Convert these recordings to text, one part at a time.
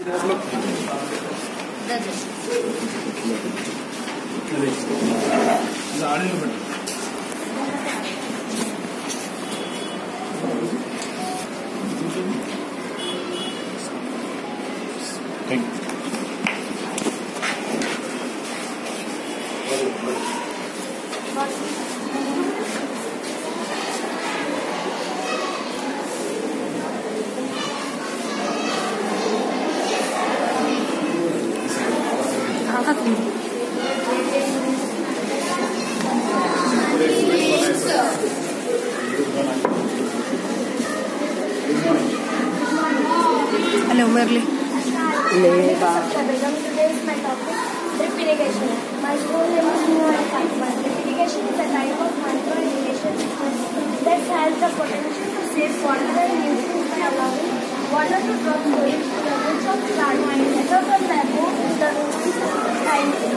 Welcome today is my topic, drip irrigation. My school name is New Fatima. Drip irrigation is a type of micro irrigation that has the potential to save water and nutrients by allowing water to drop slowly to the roots of plants rather than the above to the roots directly.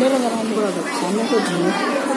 Dam is a target that stop or restrict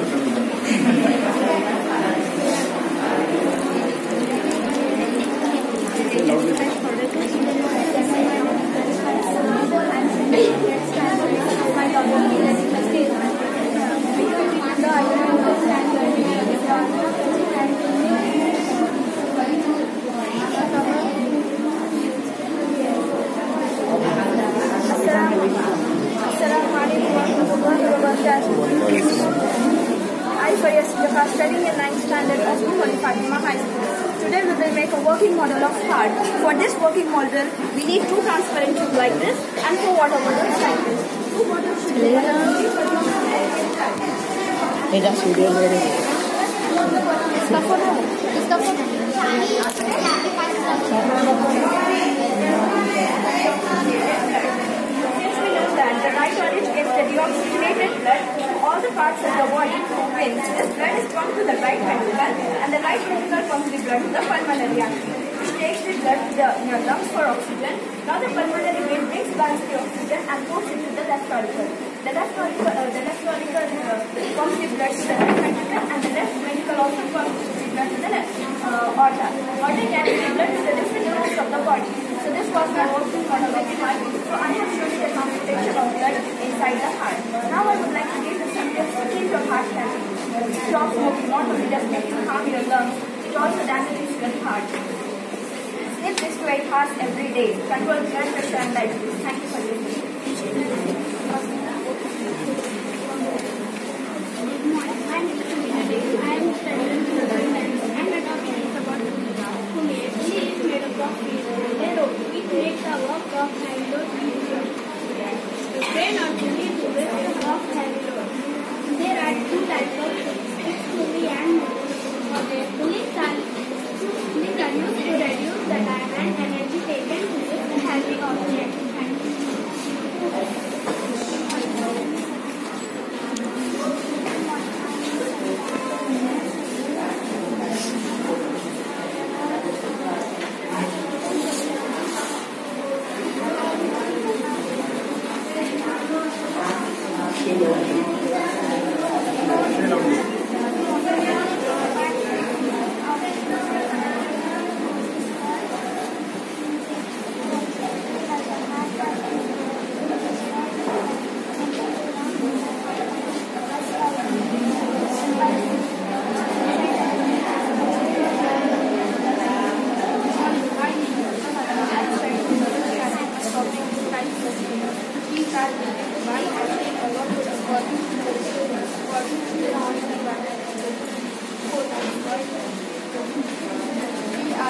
ハハハハ! I for Yasifa studying in 9th standard of Holy Fatima High School. Today we will make a working model of heart. For this working model, we need two transparent tubes like this and four water bottles like this. Two bottles should be Eda studio ready. इसका photo इसका photo Since we know that the right orange gets the deoxygenated blood to all the parts of the body veins. This blood is pumped to the right ventricle and the right ventricle pumps the blood to the pulmonary artery which takes the blood to the you know, lungs for oxygen. Now the pulmonary vein brings back the oxygen and puts it to the left auricle. The left auricle, uh, the left uh, pumps the blood to the right ventricle and the left ventricle also pumps the blood to the left uh, aorta. Aorta carries the blood to the different parts of the body. So this was my working the heart. So I have shown you blood inside the heart. Now I would like to give some tips to keep your heart healthy. Stop smoking not only does it harm your lungs, it also damages your heart. Sleep six to eight every day. Control blood pressure and diabetes. Thank you for listening. I am studying medicine and a doctor is about who made she is made up of wheat. It makes the work of hand load easier. The brain actually moves of hand load. There are two types of sticks, pulley and motor. Pulleys are pulleys are used to reduce the time and energy taken to lift heavy objects.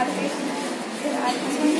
We are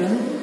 Sekali.